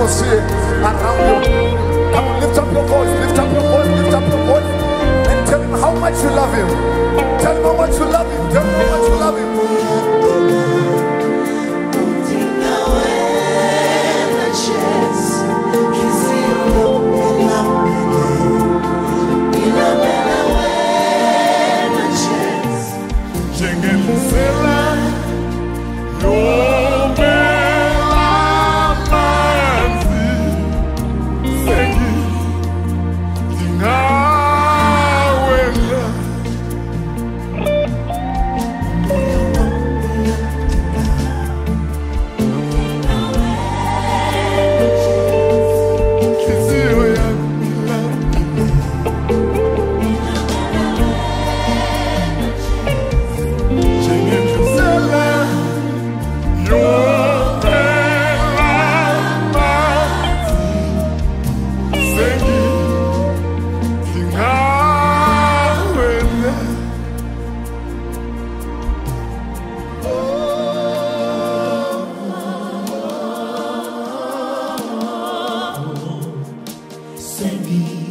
você. Singing.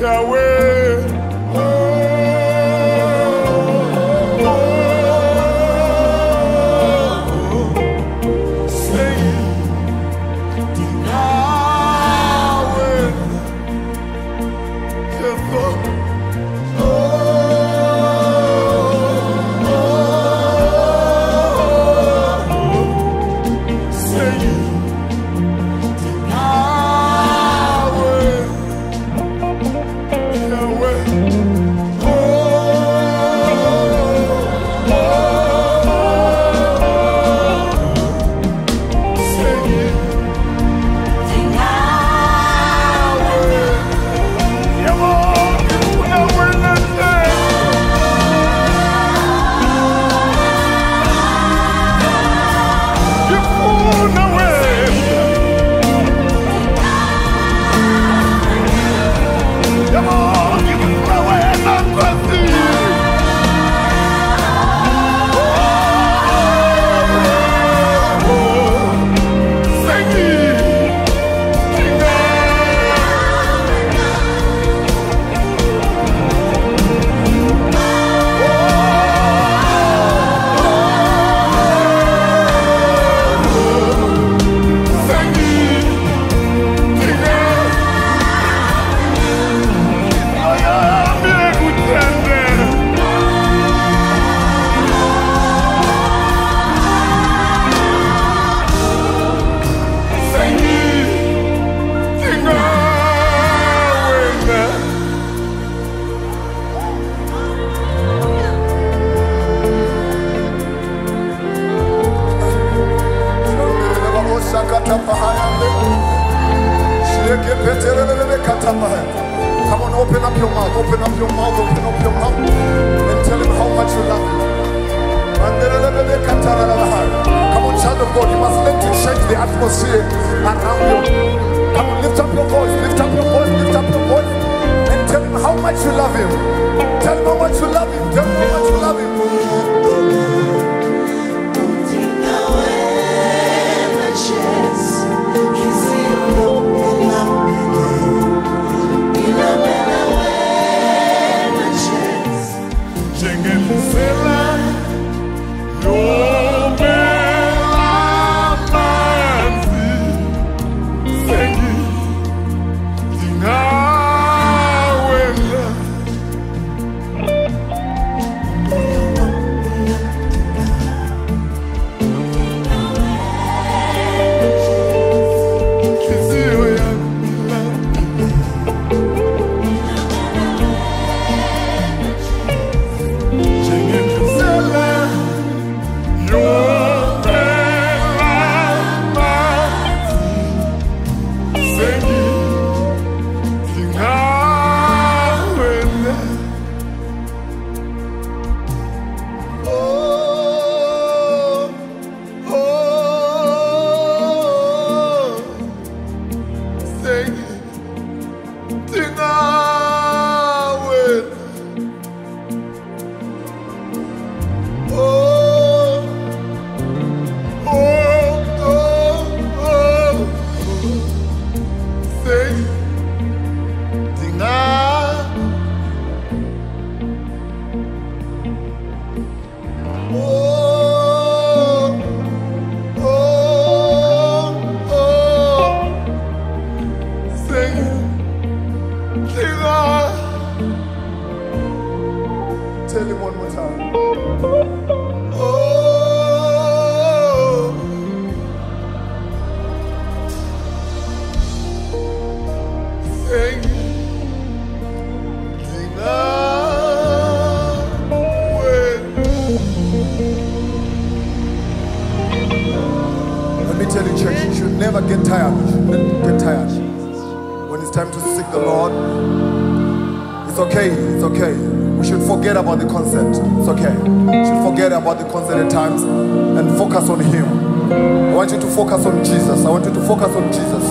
Yahweh. Me tell you, church, you should never get tired. Get tired. When it's time to seek the Lord, it's okay, it's okay. We should forget about the concert. It's okay. We should forget about the concert at times and focus on Him. I want you to focus on Jesus. I want you to focus on Jesus.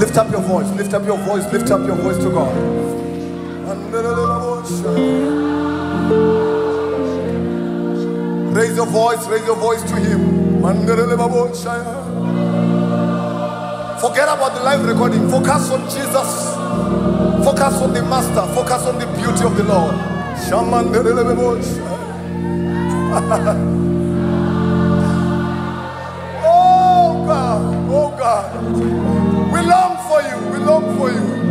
Lift up your voice, lift up your voice, lift up your voice to God. Raise your voice, raise your voice to Him. Forget about the live recording. Focus on Jesus. Focus on the Master. Focus on the beauty of the Lord. Oh God, oh God. We long for you. We long for you.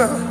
remember?